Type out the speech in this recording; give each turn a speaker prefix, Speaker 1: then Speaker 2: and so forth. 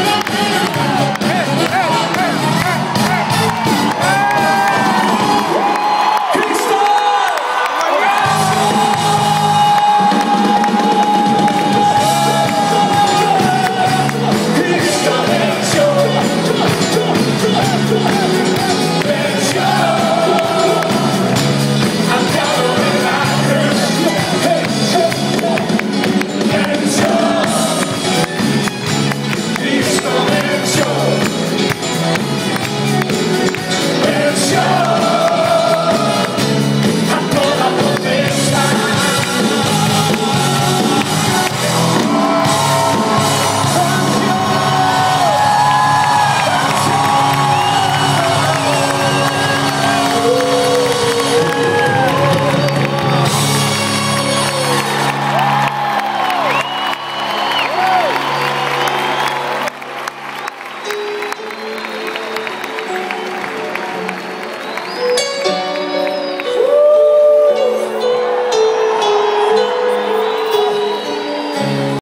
Speaker 1: Hey, hey.